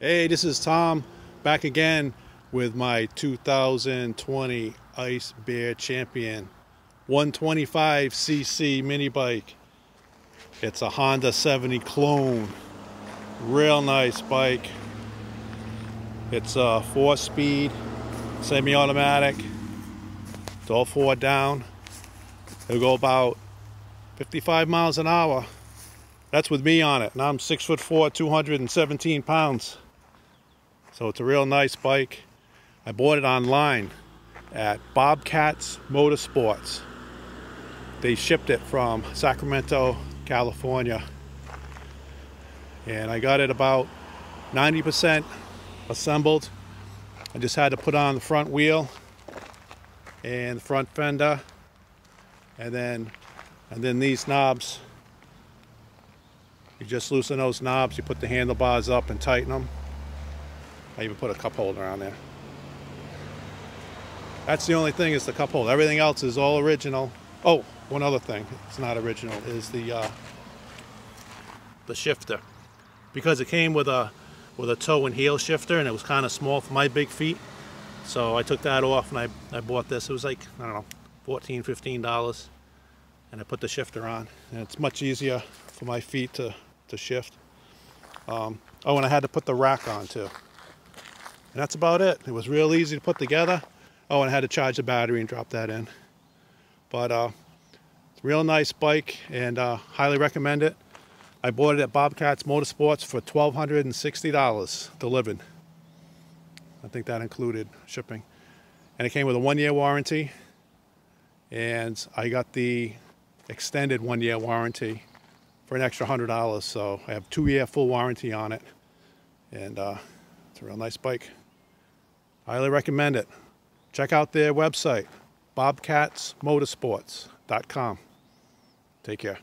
Hey, this is Tom back again with my 2020 Ice Bear Champion 125cc mini bike. It's a Honda 70 clone. Real nice bike. It's a four speed, semi automatic. It's all four down. It'll go about 55 miles an hour. That's with me on it. And I'm six foot four, 217 pounds. So it's a real nice bike. I bought it online at Bobcats Motorsports. They shipped it from Sacramento, California. And I got it about 90% assembled. I just had to put on the front wheel and the front fender and then and then these knobs you just loosen those knobs you put the handlebars up and tighten them I even put a cup holder on there. That's the only thing is the cup holder. Everything else is all original. Oh one other thing. It's not original is the uh, the shifter. Because it came with a with a toe and heel shifter and it was kind of small for my big feet. So I took that off and I, I bought this. It was like I don't know 14 15 dollars. And I put the shifter on. And it's much easier for my feet to, to shift. Um, oh and I had to put the rack on too and that's about it. It was real easy to put together. Oh and I had to charge the battery and drop that in. But uh, it's a real nice bike and uh, highly recommend it. I bought it at Bobcats Motorsports for $1,260 delivered I think that included shipping. And it came with a one-year warranty and I got the extended one year warranty for an extra hundred dollars. So I have two year full warranty on it, and uh, it's a real nice bike. Highly recommend it. Check out their website, bobcatsmotorsports.com. Take care.